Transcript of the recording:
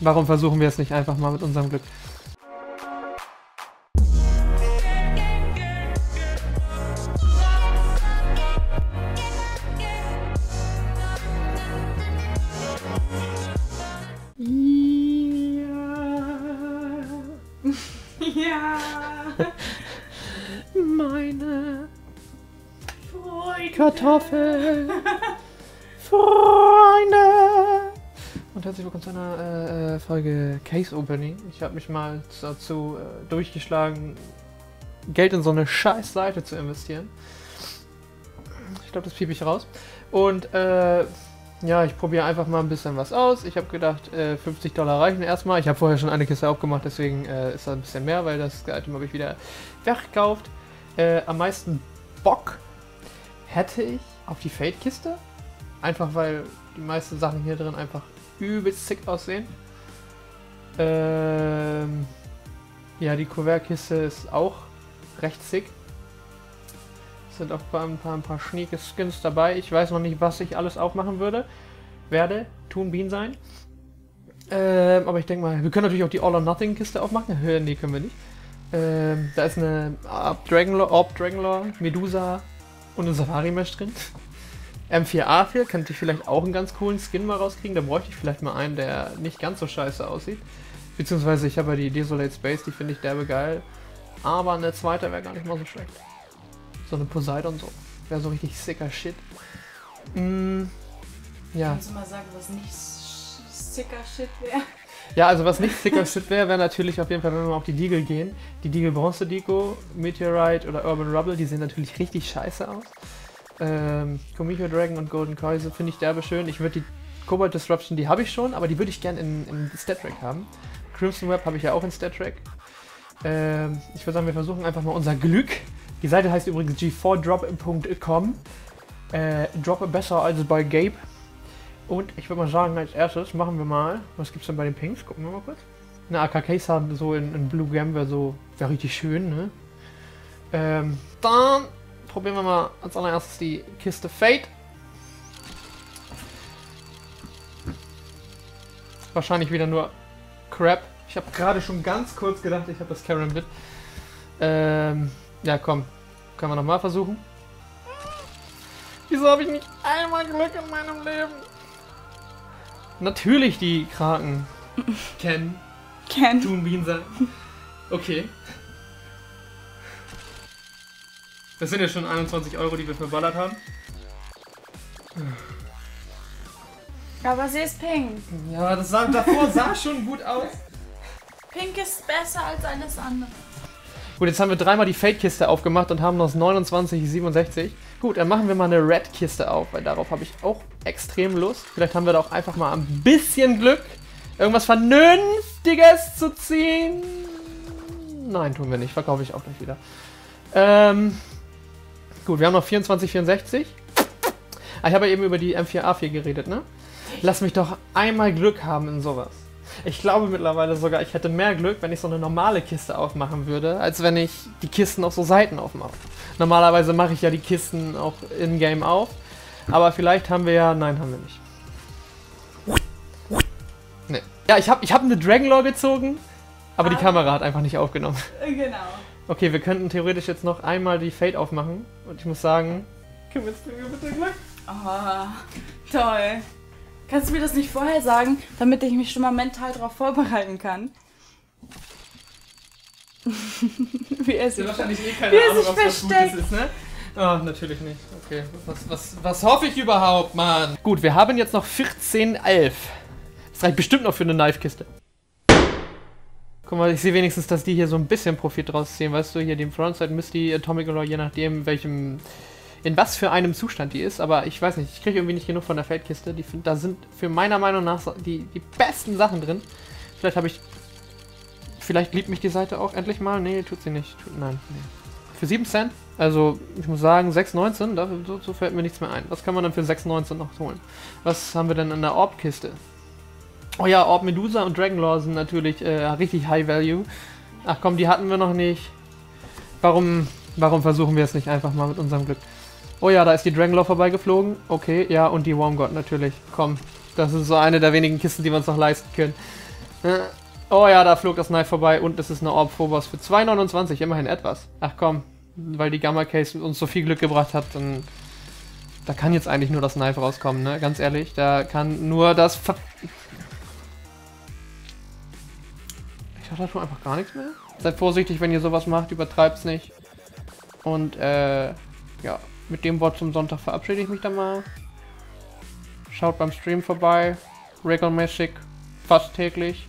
Warum versuchen wir es nicht einfach mal mit unserem Glück? Ja. Meine Freunde. Kartoffeln. Freunde. Und herzlich willkommen zu einer äh, äh, Folge Case Opening. Ich habe mich mal dazu äh, durchgeschlagen, Geld in so eine scheiß Seite zu investieren. Ich glaube, das piep ich raus. Und äh, ja, ich probiere einfach mal ein bisschen was aus. Ich habe gedacht, äh, 50 Dollar reichen erstmal. Ich habe vorher schon eine Kiste aufgemacht, deswegen äh, ist da ein bisschen mehr, weil das Item habe ich wieder weggekauft. Äh, am meisten Bock hätte ich auf die Fade-Kiste. Einfach weil die meisten Sachen hier drin einfach übelst sick aussehen. Ähm, ja, die Kuvert-Kiste ist auch recht sick. Sind auch ein paar, ein paar, schnieke Skins dabei. Ich weiß noch nicht, was ich alles aufmachen würde. Werde. Tun Bean sein. Ähm, aber ich denke mal, wir können natürlich auch die All-or-Nothing-Kiste aufmachen. Äh, nee, können wir nicht. Ähm, da ist eine Orb Dragonlore, Orb Dragonlore, Medusa und ein Safari-Mesh drin. M4A4 könnte ich vielleicht auch einen ganz coolen Skin mal rauskriegen. Da bräuchte ich vielleicht mal einen, der nicht ganz so scheiße aussieht. Beziehungsweise ich habe ja die Desolate Space, die finde ich derbe geil. Aber eine zweite wäre gar nicht mal so schlecht. So eine Poseidon so. Wäre so richtig sicker Shit. Mm, ja. Kannst du mal sagen, was nicht sicker Shit wäre? Ja, also was nicht sicker Shit wäre, wäre natürlich auf jeden Fall, wenn wir mal auf die Deagle gehen. Die Deagle Bronze Deco, Meteorite oder Urban Rubble, die sehen natürlich richtig scheiße aus. Ähm, Comico Dragon und Golden Käuse finde ich derbe schön. Ich würde die Cobalt Disruption, die habe ich schon, aber die würde ich gerne in, in Stat Track haben. Crimson Web habe ich ja auch in Stat Track. Ähm, ich würde sagen, wir versuchen einfach mal unser Glück. Die Seite heißt übrigens g4drop.com. Äh, droppe besser als bei Gabe. Und ich würde mal sagen, als erstes machen wir mal, was gibt's denn bei den Pinks? Gucken wir mal kurz. Eine AK-Case haben so in, in Blue Gam wäre so, wäre richtig schön, ne? Ähm, dann probieren wir mal als allererstes die Kiste Fate. Wahrscheinlich wieder nur Crap. Ich habe gerade schon ganz kurz gedacht, ich habe das Karen Bit. Ähm, ja komm, können wir nochmal versuchen. Wieso habe ich nicht einmal Glück in meinem Leben? Natürlich die Kraken. Ken. Ken. Toon Bean sein. Okay. Das sind ja schon 21 Euro, die wir verballert haben. Aber sie ist pink. Ja, das sah, davor sah schon gut aus. Pink ist besser als alles andere. Gut, jetzt haben wir dreimal die Fate-Kiste aufgemacht und haben noch 29,67. Gut, dann machen wir mal eine Red-Kiste auf, weil darauf habe ich auch extrem Lust. Vielleicht haben wir da auch einfach mal ein bisschen Glück, irgendwas Vernünftiges zu ziehen. Nein, tun wir nicht. Verkaufe ich auch gleich wieder. Ähm, gut, wir haben noch 24,64. Ah, ich habe ja eben über die M4A4 geredet, ne? Lass mich doch einmal Glück haben in sowas. Ich glaube mittlerweile sogar, ich hätte mehr Glück, wenn ich so eine normale Kiste aufmachen würde, als wenn ich die Kisten auf so Seiten aufmache. Normalerweise mache ich ja die Kisten auch in-game auf. Aber vielleicht haben wir ja. Nein, haben wir nicht. Nee. Ja, ich habe ich hab eine Dragonlore gezogen, aber die Ah. Kamera hat einfach nicht aufgenommen. Genau. Okay, wir könnten theoretisch jetzt noch einmal die Fade aufmachen. Und ich muss sagen. Gewinnst du mir bitte Glück? Oh, toll. Kannst du mir das nicht vorher sagen, damit ich mich schon mal mental darauf vorbereiten kann? Wie er sich wahrscheinlich eh keine Wie er Ahnung, sich das versteckt. Gutes ist, ne? Oh, natürlich nicht. Okay, was, was, was hoffe ich überhaupt, Mann? Gut, wir haben jetzt noch 14,11. Das reicht bestimmt noch für eine Knife-Kiste. Guck mal, ich sehe wenigstens, dass die hier so ein bisschen Profit draus ziehen. Weißt du, hier die Frontside Misty, Atomic oder je nachdem, welchem, in was für einem Zustand die ist. Aber ich weiß nicht, ich kriege irgendwie nicht genug von der Feldkiste. Die, da sind für meiner Meinung nach die, die besten Sachen drin. Vielleicht habe ich Vielleicht liebt mich die Seite auch endlich mal. Nee, tut sie nicht. Tut, nein, nee. Für 7 Cent, also ich muss sagen, 6,19, da- so, so fällt mir nichts mehr ein. Was kann man dann für 6,19 noch holen? Was haben wir denn in der Orb-Kiste? Oh ja, Orb Medusa und Dragonlore sind natürlich äh, richtig High Value. Ach komm, die hatten wir noch nicht. Warum, warum versuchen wir es nicht einfach mal mit unserem Glück? Oh ja, da ist die Dragonlore vorbeigeflogen. Okay, ja, und die Wormgod natürlich. Komm, das ist so eine der wenigen Kisten, die wir uns noch leisten können. Äh, Oh ja, da flog das Knife vorbei und es ist eine Orb Phobos für 2,29, immerhin etwas. Ach komm, weil die Gamma Case uns so viel Glück gebracht hat, dann da kann jetzt eigentlich nur das Knife rauskommen, ne? Ganz ehrlich, da kann nur das Ver Dachte, da tut einfach gar nichts mehr. Seid vorsichtig, wenn ihr sowas macht, übertreibt's nicht. Und äh, ja, mit dem Wort zum Sonntag verabschiede ich mich dann mal. Schaut beim Stream vorbei. Regelmäßig, fast täglich.